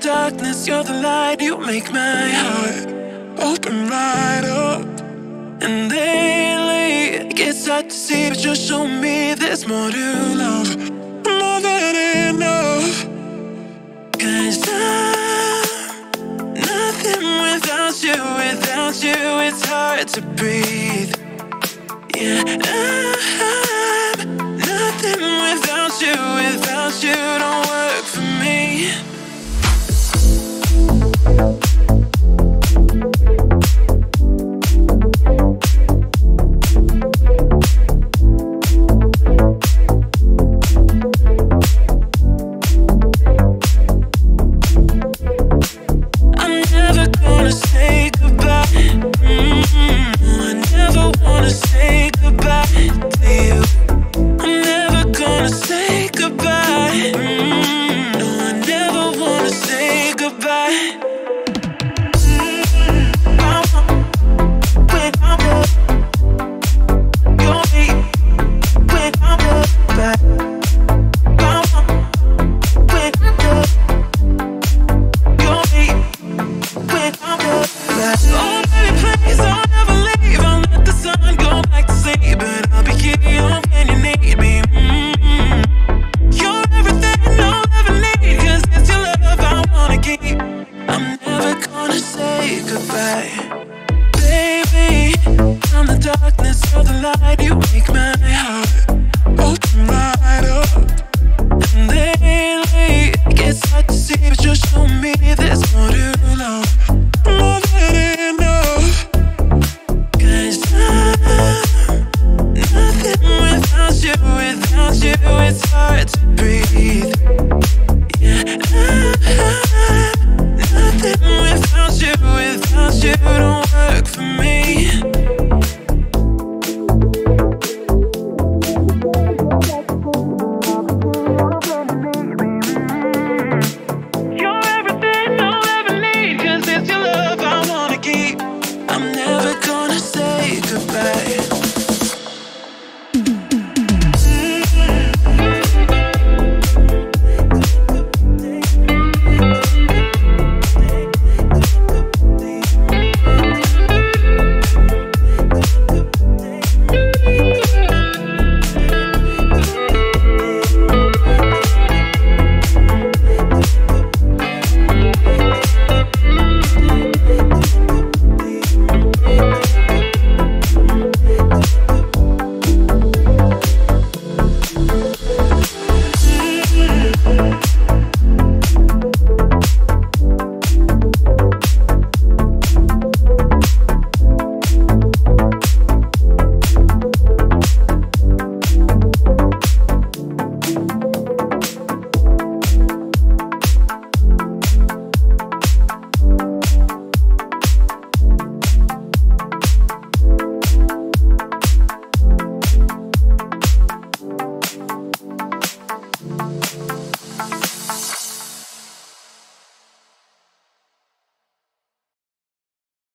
darkness, you're the light. You make my heart open right up. And lately, it gets hard to see, but you show me there's more to love, more than enough. Cause I'm nothing without you, without you, it's hard to breathe. Yeah, I'm nothing without you, without you, don't work you, without you, it's hard to breathe.